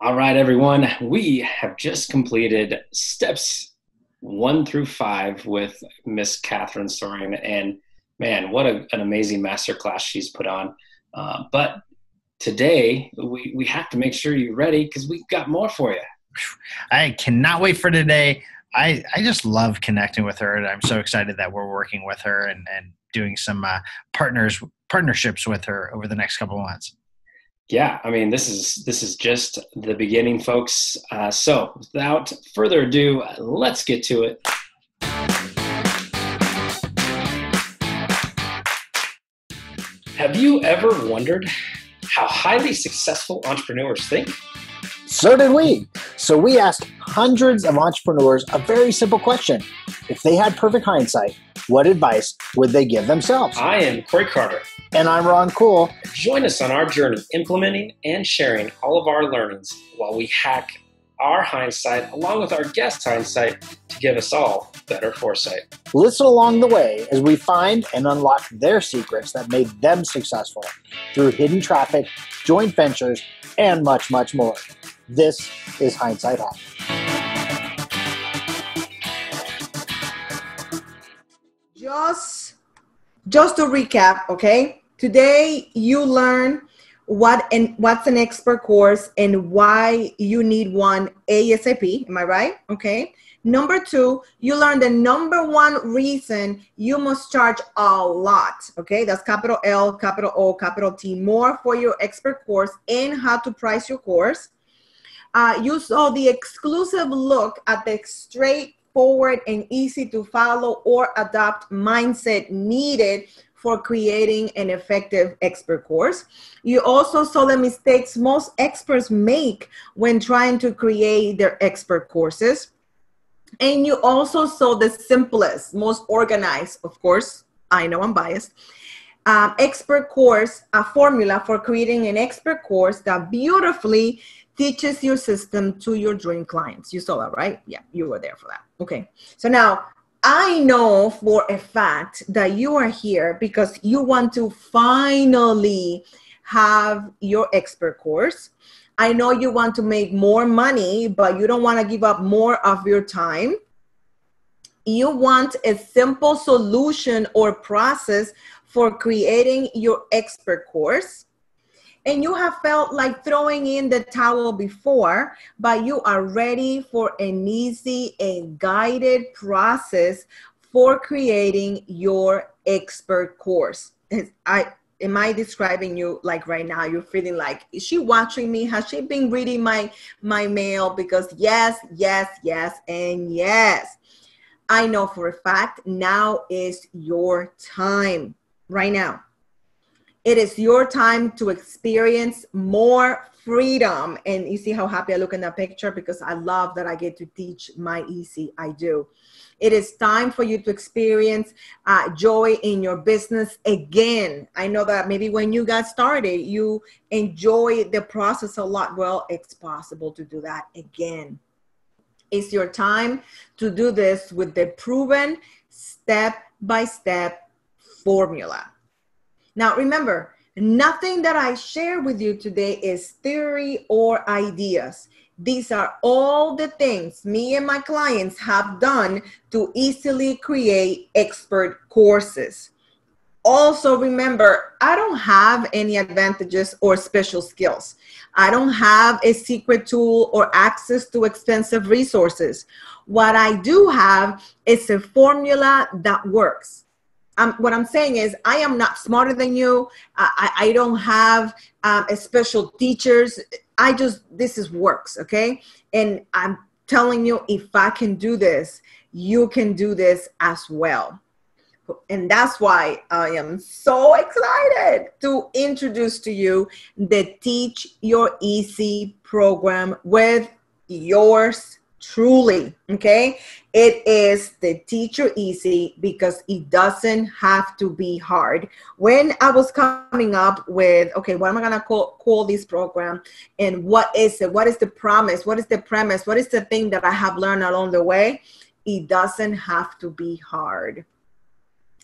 All right, everyone. We have just completed steps one through five with Miss Catherine Storing, and man, what a, an amazing masterclass she's put on. Uh, but today, we, we have to make sure you're ready because we've got more for you. I cannot wait for today. I, I just love connecting with her, and I'm so excited that we're working with her and, and doing some uh, partners partnerships with her over the next couple of months. Yeah, I mean this is this is just the beginning, folks. Uh, so without further ado, let's get to it. Have you ever wondered how highly successful entrepreneurs think? So did we. So we asked hundreds of entrepreneurs a very simple question. If they had perfect hindsight, what advice would they give themselves? I am Corey Carter. And I'm Ron Cool. Join us on our journey implementing and sharing all of our learnings while we hack our hindsight along with our guest hindsight to give us all better foresight. Listen along the way as we find and unlock their secrets that made them successful through hidden traffic, joint ventures, and much, much more. This is Hindsight Hack. Just, just to recap, okay? Today you learn what and what's an expert course and why you need one ASAP. Am I right? Okay. Number two, you learn the number one reason you must charge a lot. Okay, that's capital L, capital O, capital T, more for your expert course and how to price your course. Uh, you saw the exclusive look at the straightforward and easy to follow or adopt mindset needed for creating an effective expert course. You also saw the mistakes most experts make when trying to create their expert courses. And you also saw the simplest, most organized, of course, I know I'm biased, um, expert course, a formula for creating an expert course that beautifully teaches your system to your dream clients. You saw that, right? Yeah, you were there for that. Okay. So now I know for a fact that you are here because you want to finally have your expert course. I know you want to make more money, but you don't want to give up more of your time. You want a simple solution or process for creating your expert course and you have felt like throwing in the towel before, but you are ready for an easy and guided process for creating your expert course. I am I describing you like right now? You're feeling like is she watching me? Has she been reading my my mail? Because yes yes yes and yes. I know for a fact now is your time. Right now it is your time to experience more freedom. And you see how happy I look in that picture because I love that I get to teach my EC. I do. It is time for you to experience uh, joy in your business again. I know that maybe when you got started, you enjoy the process a lot. Well, it's possible to do that again. It's your time to do this with the proven step by step formula. Now, remember, nothing that I share with you today is theory or ideas. These are all the things me and my clients have done to easily create expert courses. Also, remember, I don't have any advantages or special skills. I don't have a secret tool or access to expensive resources. What I do have is a formula that works um, what I'm saying is, I am not smarter than you. I, I don't have um, a special teachers. I just, this is works, okay? And I'm telling you, if I can do this, you can do this as well. And that's why I am so excited to introduce to you the Teach Your EC program with yours truly. Okay. It is the teacher easy because it doesn't have to be hard. When I was coming up with, okay, what am I going to call, call this program? And what is it? What is the promise? What is the premise? What is the thing that I have learned along the way? It doesn't have to be hard.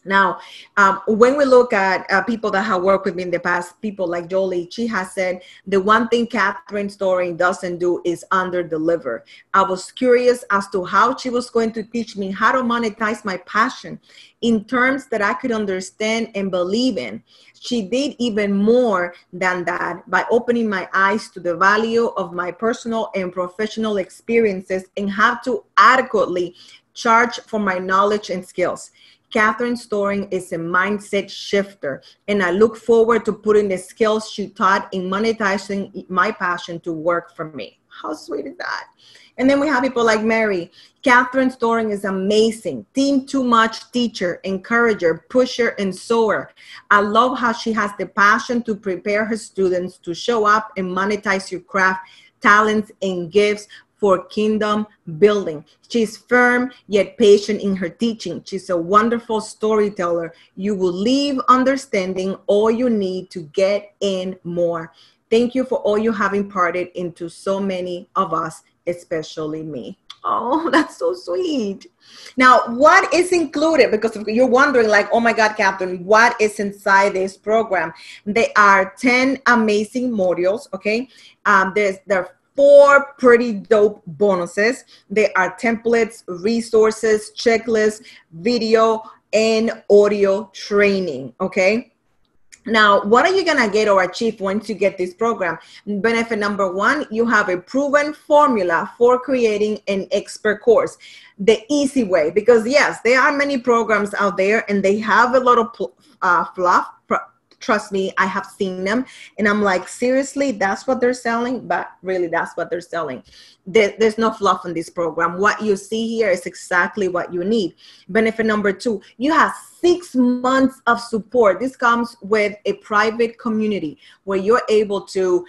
Now, um, when we look at uh, people that have worked with me in the past, people like Jolie, she has said the one thing Catherine Storing doesn't do is under deliver. I was curious as to how she was going to teach me how to monetize my passion in terms that I could understand and believe in. She did even more than that by opening my eyes to the value of my personal and professional experiences and how to adequately charge for my knowledge and skills. Catherine Storing is a mindset shifter, and I look forward to putting the skills she taught in monetizing my passion to work for me. How sweet is that? And then we have people like Mary. Catherine Storing is amazing. Team Too Much teacher, encourager, pusher, and sower. I love how she has the passion to prepare her students to show up and monetize your craft, talents, and gifts for kingdom building. She's firm yet patient in her teaching. She's a wonderful storyteller. You will leave understanding all you need to get in more. Thank you for all you have imparted into so many of us, especially me. Oh, that's so sweet. Now, what is included? Because you're wondering, like, oh my God, Captain, what is inside this program? There are 10 amazing modules, okay? Um, there's there four pretty dope bonuses. They are templates, resources, checklists, video, and audio training. Okay. Now, what are you going to get or achieve once you get this program? Benefit number one, you have a proven formula for creating an expert course the easy way. Because, yes, there are many programs out there and they have a lot of uh, fluff, trust me i have seen them. And i'm like seriously that's what they're selling? But really that's what they're selling. There, there's no fluff in this program. What you see here is exactly what you need. Benefit number two you have six months of support. This comes with a private community where you're able to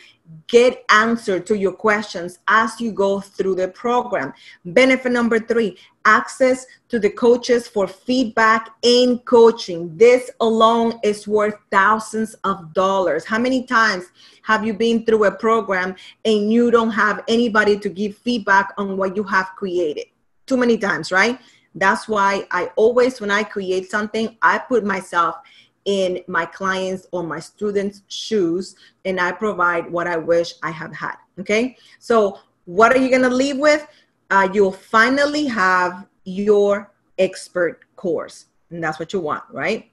get answer to your questions as you go through the program. Benefit number three, access to the coaches for feedback and coaching. This alone is worth thousands of dollars. How many times have you been through a program and you don't have anybody to give feedback on what you have created? Too many times, right? That's why I always, when I create something, I put myself in my clients or my students' shoes and I provide what I wish I have had. Okay. So, what are you to leave with? Uh, you'll finally have your expert course. And that's what you want, right?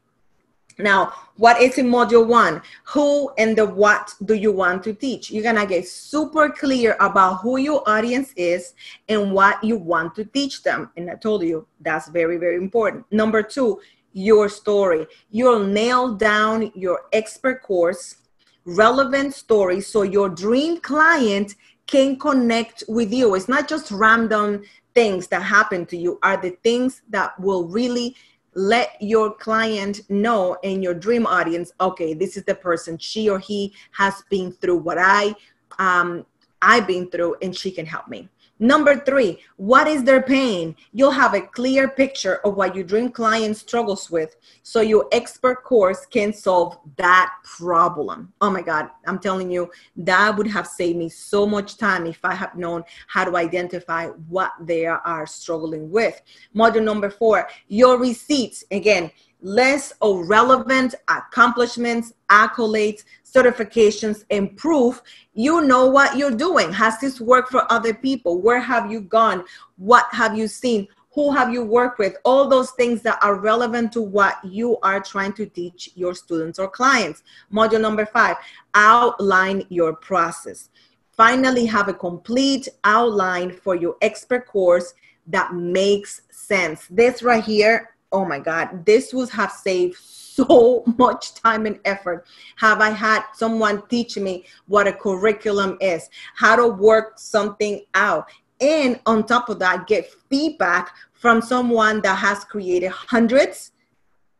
Now, what is in module one? Who and the what do you want to teach? You're gonna get super clear about who your audience is and what you want to teach them. And I told you that's very, very important. Number two, your story. You'll nail down your expert course, relevant story, so your dream client can connect with you. It's not just random things that happen to you, are the things that will really let your client know in your dream audience okay this is the person she or he has been through what i um i've been through and she can help me Number three, what is their pain? You'll have a clear picture of what your dream client struggles with so your expert course can solve that problem. Oh my God, I'm telling you, that would have saved me so much time if I had known how to identify what they are struggling with. Module number four, your receipts. Again, less of relevant accomplishments, accolades, certifications, and proof you know what you're doing. Has this worked for other people? Where have you gone? What have you seen? Who have you worked with? All those things that are relevant to what you are trying to teach your students or clients. Module number five outline your process. Finally, have a complete outline for your expert course that makes sense. This right here, oh my God, this would have saved so much time and effort have I had someone teach me what a curriculum is, how to work something out. And on top of that, get feedback from someone that has created hundreds,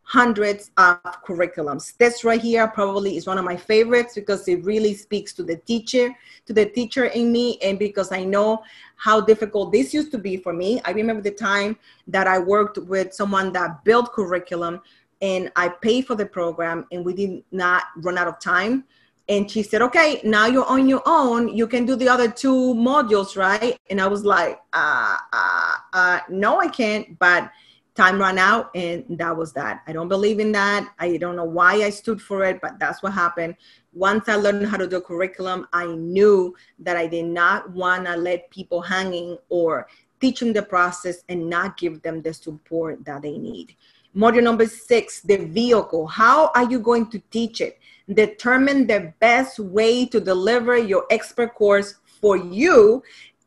hundreds of curriculums. This right here probably is one of my favorites because it really speaks to the teacher, to the teacher in me, and because I know how difficult this used to be for me. I remember the time that I worked with someone that built curriculum and I paid for the program and we did not run out of time. And she said, okay, now you're on your own. You can do the other two modules, right? And I was like, uh, uh, uh, no, I can't. But time ran out and that was that. I don't believe in that. I don't know why i stood for it but that's what happened. Once i learned how to do curriculum i knew that i did not want to let people hanging or teach them the process and not give them the support that they need. Module number six the vehicle. How are you going to teach it? Determine the best way to deliver your expert course for you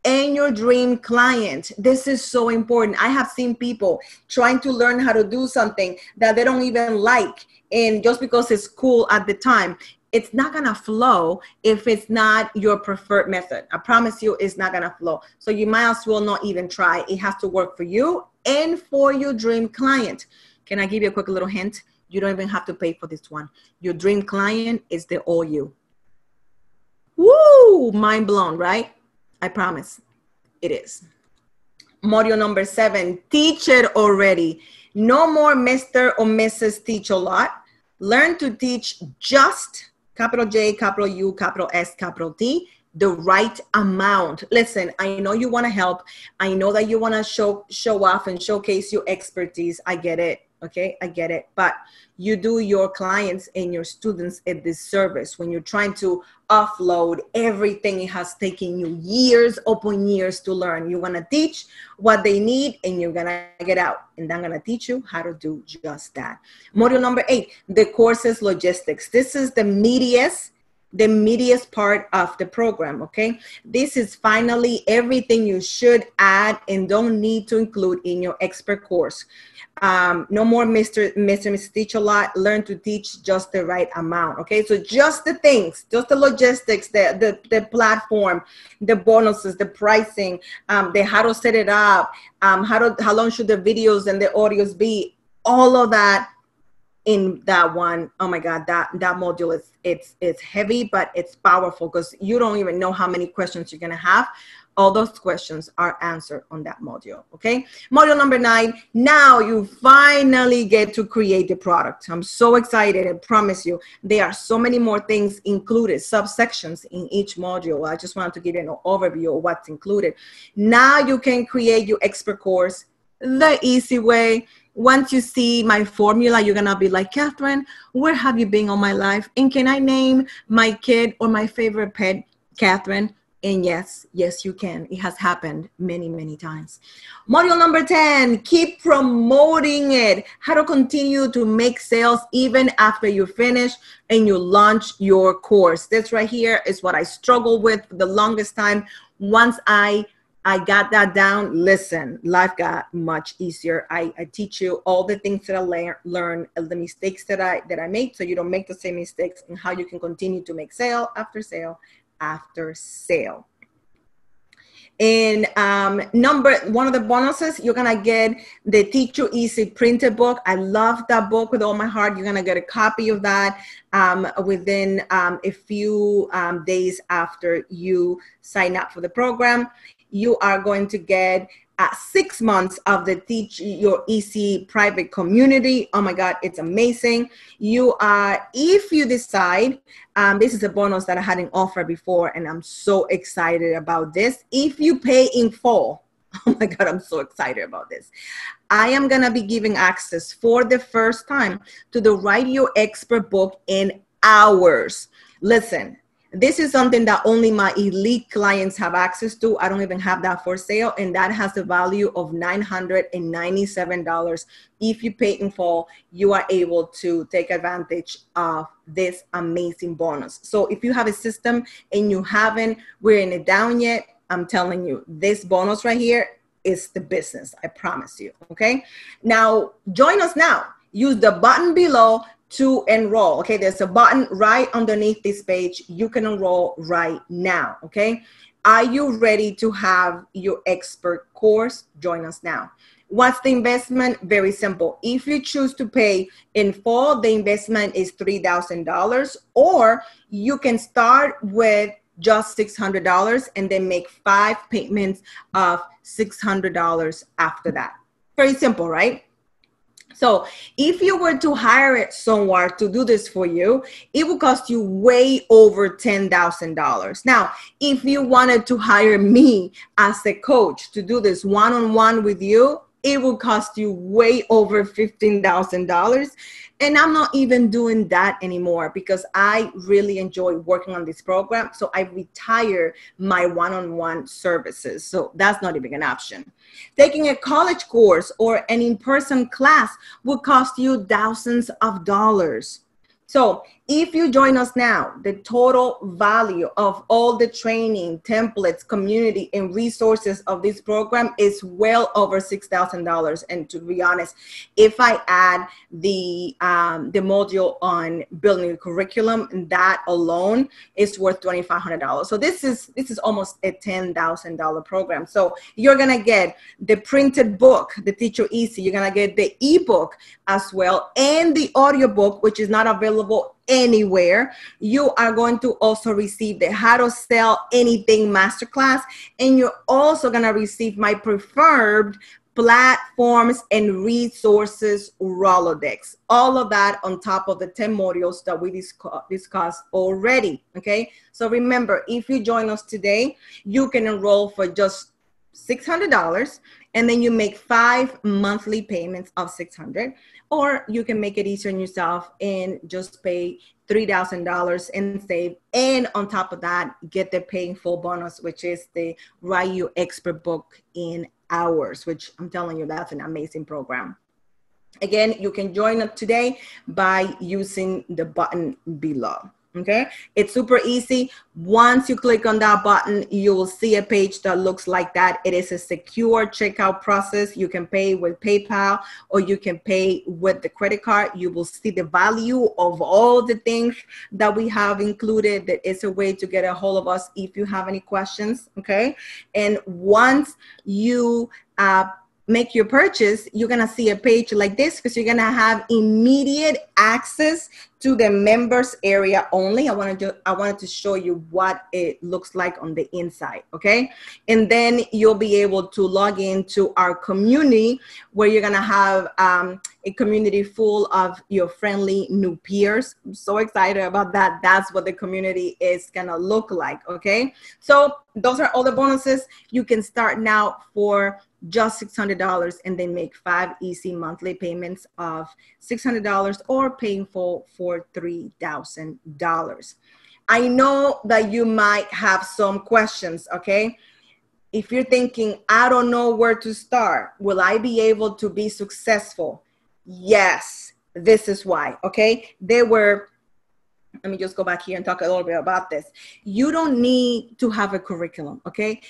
and your dream client. This is so important. I have seen people trying to learn how to do something that they don't even like. And just because it's cool at the time, it's not gonna flow if it's not your preferred method. I promise you, it's not gonna flow. So you might as well not even try. It has to work for you and for your dream client. Can I give you a quick little hint? You don't even have to pay for this one. Your dream client is the all you. Woo! Mind blown, right? I promise it is. Module number seven, teach it already. No more Mr. or Mrs. Teach a lot. Learn to teach just capital J, capital U, capital S, capital T, the right amount. Listen, I know you want to help. I know that you want to show show off and showcase your expertise. I get it. Okay, I get it. But you do your clients and your students a disservice when you're trying to offload everything it has taken you years upon years to learn. You want to teach what they need and you're going to get out. And I'm going to teach you how to do just that. Module number eight the courses logistics. This is the meatiest the meatiest part of the program okay this is finally everything you should add and don't need to include in your expert course um, no more Mr. Mr. Mr. Teach a lot. Learn to teach just the right amount. Okay, so just the things, just the logistics, the the, the platform, the bonuses, the pricing, um, the how to set it up, um, how to how long should the videos and the audios be, all of that in that one. Oh my God, that that module is it's it's heavy, but it's powerful because you don't even know how many questions you're gonna have. All those questions are answered on that module okay? Module number nine now you finally get to create the product. I'm so excited i promise you. There are so many more things included subsections in each module. I just wanted to give you an overview of what's included. Now you can create your expert course the easy way once you see my formula, you're gonna be like, Catherine, where have you been all my life? And can I name my kid or my favorite pet, Catherine? And yes, yes, you can. It has happened many, many times. Module number 10 keep promoting it. How to continue to make sales even after you finish and you launch your course. This right here is what I struggled with the longest time. Once I I got that down. Listen, life got much easier. I, I teach you all the things that I learn, learn, uh, the mistakes that I that I made, so you don't make the same mistakes, and how you can continue to make sale after sale after sale. And um, number one of the bonuses, you're gonna get the Teach You Easy printed book. I love that book with all my heart. You're gonna get a copy of that um, within um, a few um, days after you sign up for the program. You are going to get uh, six months of the Teach Your EC private community. Oh my God, it's amazing. You are, if you decide, um, this is a bonus that I hadn't offered before, and I'm so excited about this. If you pay in full, oh my God, I'm so excited about this. I am going to be giving access for the first time to the Write Your Expert book in hours. Listen, this is something that only my elite clients have access to. I don't even have that for sale, and that has the value of $997. If you pay in full, you are able to take advantage of this amazing bonus. So if you have a system and you haven't written it down yet, I'm telling you, this bonus right here is the business. I promise you. Okay. Now, join us now. Use the button below to enroll. Okay, there's a button right underneath this page. You can enroll right now. Okay, are you ready to have your expert course? Join us now. What's the investment? Very simple. If you choose to pay in full, the investment is $3,000, or you can start with just $600 and then make five payments of $600 after that. Very simple, right? So if you were to hire it somewhere to do this for you, it would cost you way over $10,000. Now, if you wanted to hire me as a coach to do this one-on-one with you, it will cost you way over $15,000. And I'm not even doing that anymore because I really enjoy working on this program. So I retire my one on one services. So that's not even an option. Taking a college course or an in person class will cost you thousands of dollars. So if you join us now, the total value of all the training, templates, community, and resources of this program is well over six thousand dollars. And to be honest, if I add the um, the module on building a curriculum, that alone is worth twenty five hundred dollars. So this is this is almost a ten thousand dollar program. So you're gonna get the printed book, the Teacher Easy. You're gonna get the ebook as well, and the audiobook, which is not available anywhere. You are going to also receive the How to Sell Anything Masterclass, and you're also going to receive my preferred platforms and resources Rolodex. All of that on top of the 10 modules that we discussed already. Okay. So remember, if you join us today, you can enroll for just $600 and then you make five monthly payments of 600 or you can make it easier on yourself and just pay $3,000 and save. And on top of that, get the paying full bonus, which is the Write You Expert book in hours, which I'm telling you, that's an amazing program. Again, you can join up today by using the button below. Okay, it's super easy. Once you click on that button, you will see a page that looks like that. It is a secure checkout process. You can pay with PayPal or you can pay with the credit card. You will see the value of all the things that we have included. That is a way to get a hold of us if you have any questions. Okay, and once you uh, make your purchase, you're gonna see a page like this because you're gonna have immediate access to the members area only. I wanted to I wanted to show you what it looks like on the inside, okay? And then you'll be able to log into our community where you're gonna have um, a community full of your friendly new peers. I'm so excited about that. That's what the community is gonna look like, okay? So those are all the bonuses. You can start now for just $600 and then make five easy monthly payments of $600 or paying full for $3,000. I know that you might have some questions, okay? If you're thinking, I don't know where to start, will I be able to be successful? Yes, this is why, okay? There were let me just go back here and talk a little bit about this. You don't need to have a curriculum, okay?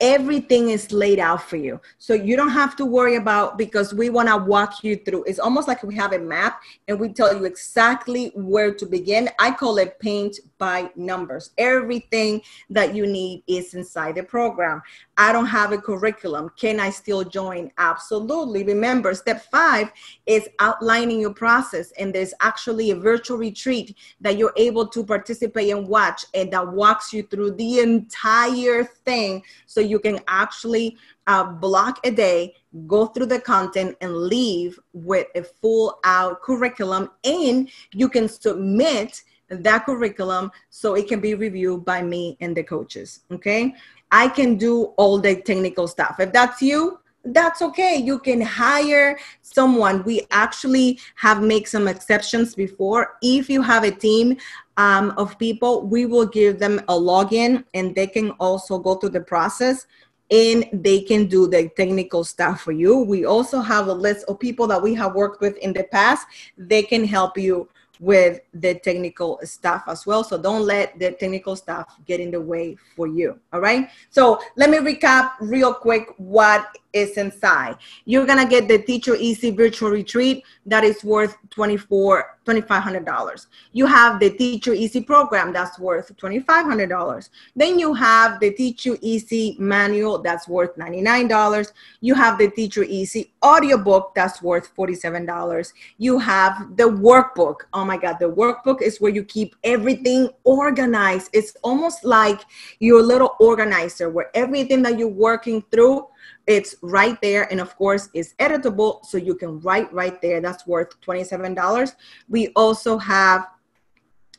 Everything is laid out for you. So you don't have to worry about because we want to walk you through. It's almost like we have a map and we tell you exactly where to begin. I call it paint by numbers. Everything that you need is inside the program. I don't have a curriculum. Can I still join? Absolutely. Remember, step five is outlining your process, and there's actually a virtual retreat that you're able to participate and watch, and that walks you through the entire thing so you can actually uh, block a day, go through the content, and leave with a full out curriculum, and you can submit that curriculum so it can be reviewed by me and the coaches. Okay. I can do all the technical stuff. If that's you, that's okay. You can hire someone. We actually have made some exceptions before. If you have a team um, of people, we will give them a login and they can also go through the process and they can do the technical stuff for you. We also have a list of people that we have worked with in the past. They can help you with the technical stuff as well. So don't let the technical stuff get in the way for you. All right. So let me recap real quick what is inside. You're gonna get the Teacher Easy virtual retreat that is worth $24, $2,500. You have the Teacher Easy program that's worth $2,500. Then you have the Teacher Easy manual that's worth $99. You have the Teacher Easy audiobook that's worth $47. You have the workbook. Oh my God, the workbook is where you keep everything organized. It's almost like your little organizer where everything that you're working through it's right there and of course it's editable so you can write right there that's worth $27 we also have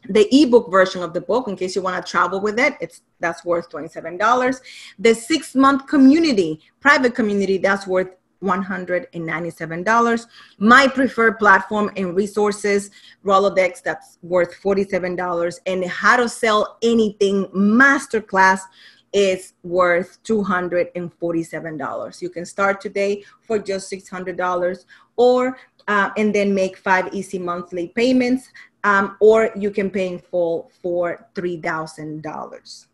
the ebook version of the book in case you want to travel with it it's that's worth $27 the six month community private community that's worth $197. My preferred platform and resources, Rolodex, that's worth $47. And how to sell anything masterclass is worth $247. You can start today for just $600 or uh, and then make five easy monthly payments um, or you can pay in full for $3,000.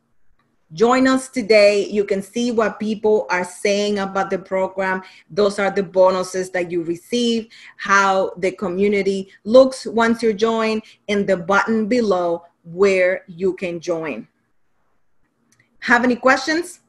Join us today. You can see what people are saying about the program. Those are the bonuses that you receive, how the community looks once you join, and the button below where you can join. Have any questions?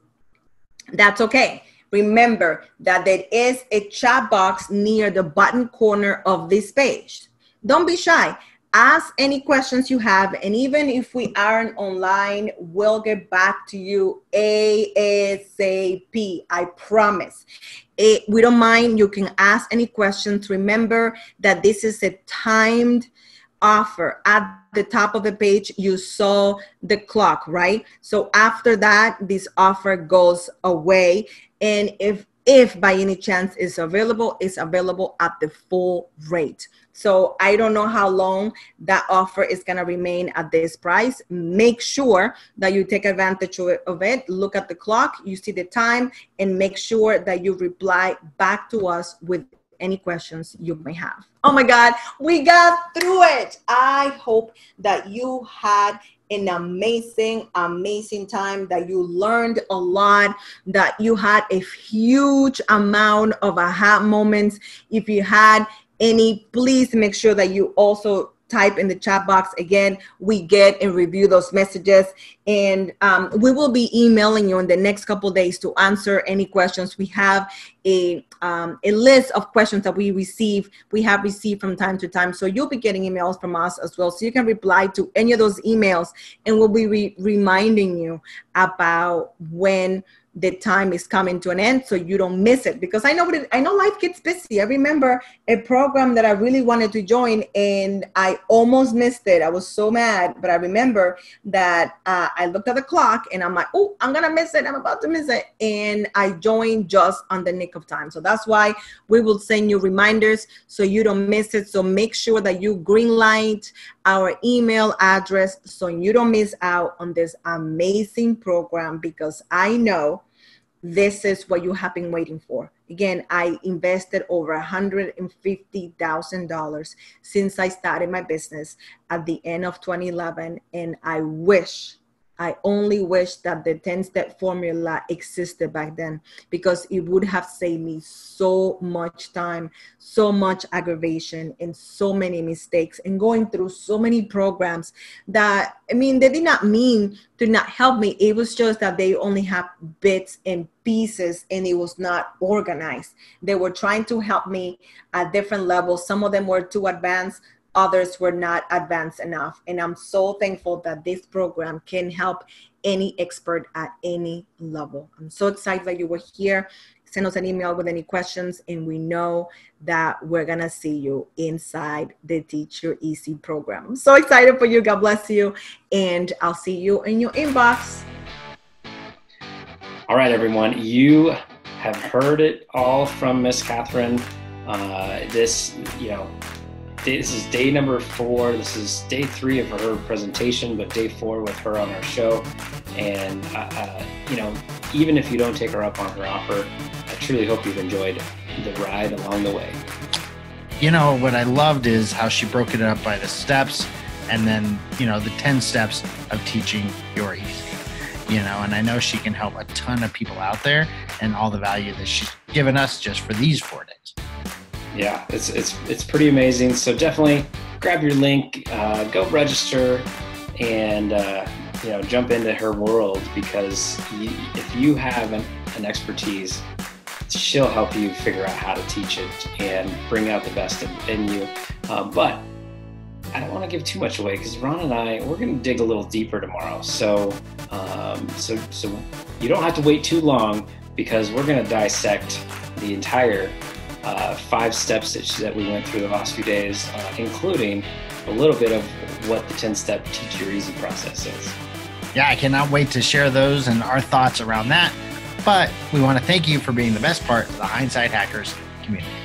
That's okay. Remember that there is a chat box near the button corner of this page. Don't be shy ask any questions you have and even if we aren't online we'll get back to you asap i promise it, we don't mind you can ask any questions remember that this is a timed offer. At the top of the page you saw the clock right? So after that this offer goes away. And if if by any chance it's available it's available at the full rate. So I don't know how long that offer is going to remain at this price. Make sure that you take advantage of it. Look at the clock, you see the time, and make sure that you reply back to us with any questions you may have. Oh my God, we got through it. I hope that you had an amazing, amazing time, that you learned a lot, that you had a huge amount of aha moments. If you had any, please make sure that you also type in the chat box. Again we get and review those messages. And um, we will be emailing you in the next couple days to answer any questions. We have a, um, a list of questions that we receive we have received from time to time. So you'll be getting emails from us as well. So you can reply to any of those emails and we'll be re- reminding you about when the time is coming to an end so you don't miss it. Because i know what it, i know life gets busy. I remember a program that i really wanted to join and i almost missed it. I was so mad but i remember that uh, i looked at the clock and i'm like oh i'm gonna miss it. I'm about to miss it. And i joined just on the nick of time. So that's why we will send you reminders so you don't miss it. So make sure that you green light our email address so you don't miss out on this amazing program because I know this is what you have been waiting for. Again, I invested over $150,000 since I started my business at the end of 2011, and I wish I only wish that the 10 step formula existed back then because it would have saved me so much time, so much aggravation, and so many mistakes, and going through so many programs that, I mean, they did not mean to not help me. It was just that they only have bits and pieces and it was not organized. They were trying to help me at different levels. Some of them were too advanced, others were not advanced enough. And I'm so thankful that this program can help any expert at any level. I'm so excited that you were here. Send us an email with any questions, and we know that we're gonna see you inside the Teach Your Easy program. I'm so excited for you. God bless you, and I'll see you in your inbox. All right, everyone. You have heard it all from Miss Catherine. Uh, this, you know, this is day number four. This is day three of her presentation, but day four with her on our show. And, uh, uh, you know, even if you don't take her up on her offer, I truly hope you've enjoyed the ride along the way. You know, what I loved is how she broke it up by the steps and then, you know, the 10 steps of teaching your easy. You know, and I know she can help a ton of people out there and all the value that she's given us just for these four days yeah, it's it's it's pretty amazing. So definitely grab your link, uh, go register, and uh, you know jump into her world because you, if you have an, an expertise, she'll help you figure out how to teach it and bring out the best in, you. Uh, but I don't want to give too much away because Ron and I we're going to dig a little deeper tomorrow. So um, so so you don't have to wait too long because we're going to dissect the entire uh, five steps that, that, we went through the last few days, uh, including a little bit of what the 10 step Teach Your Easy process is. Yeah, I cannot wait to share those and our thoughts around that But we want to thank you for being the best part of the Hindsight Hackers community.